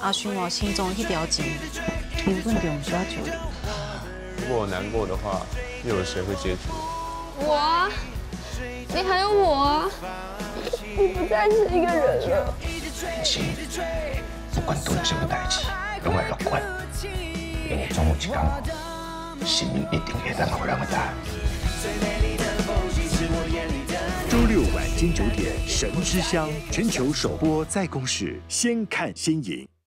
阿勋哦心中一条情，根本就不需要处理。如果我难过的话，又有谁会接住？我啊，你还有我啊，你不再是一个人了。心，不管做什么代志，拢会乐观，因为总有一天，心一定会得到人的。周六晚间九点，《神之乡》全球首播在公视，先看先赢。